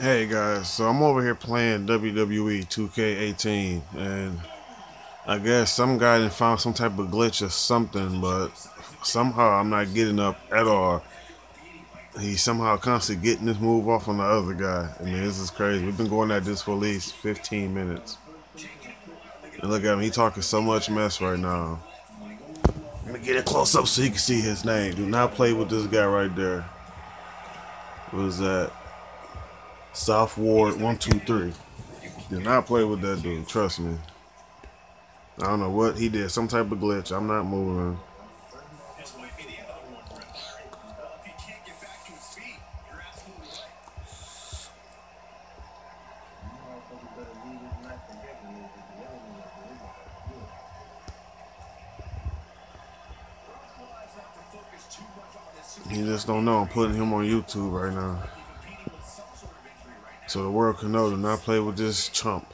Hey guys, so I'm over here playing WWE 2K18 and I guess some guy done found some type of glitch or something, but somehow I'm not getting up at all. He's somehow constantly getting this move off on the other guy. I mean, this is crazy. We've been going at this for at least 15 minutes. And look at him, he talking so much mess right now. I'm gonna get it close up so you can see his name. Do not play with this guy right there. What is that? South Ward 123. Do not play with that dude, trust me. I don't know what he did, some type of glitch. I'm not moving. He just don't know I'm putting him on YouTube right now. So the world can know to not play with this chump.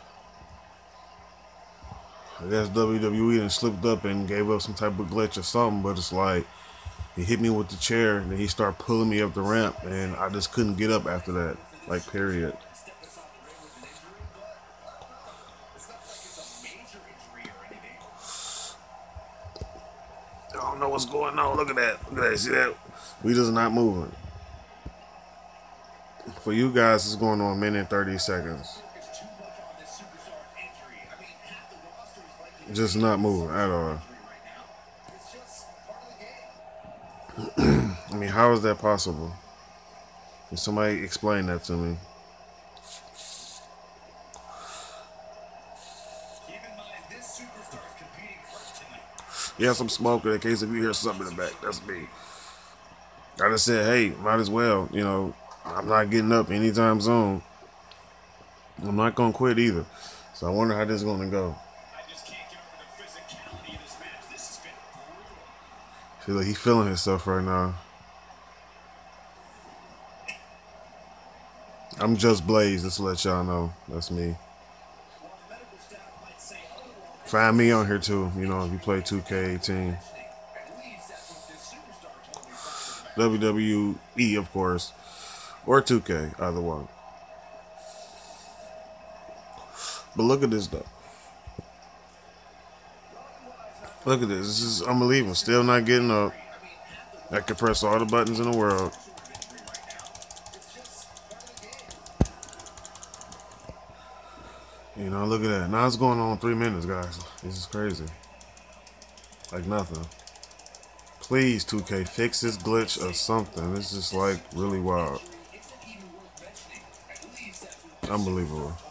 I guess WWE then slipped up and gave up some type of glitch or something, but it's like he hit me with the chair and then he started pulling me up the ramp and I just couldn't get up after that. Like period. I don't know what's going on. Look at that. Look at that. See that? We just not moving. For you guys, it's going on a minute 30 seconds. Just not moving at all. I mean, how is that possible? Can somebody explain that to me? Yes, I'm smoking in case if you hear something in the back. That's me. I just said, hey, might as well, you know, I'm not getting up anytime soon. I'm not gonna quit either. So I wonder how this is gonna go. Feel like he's feeling himself right now. I'm just Blaze, just to let y'all know. That's me. Find me on here too, you know, if you play 2K18. WWE, of course or 2K, either one. But look at this though. Look at this. This is unbelievable. Still not getting up. I can press all the buttons in the world. You know, look at that. Now it's going on three minutes, guys. This is crazy. Like nothing. Please, 2K, fix this glitch or something. This is like really wild. Unbelievable.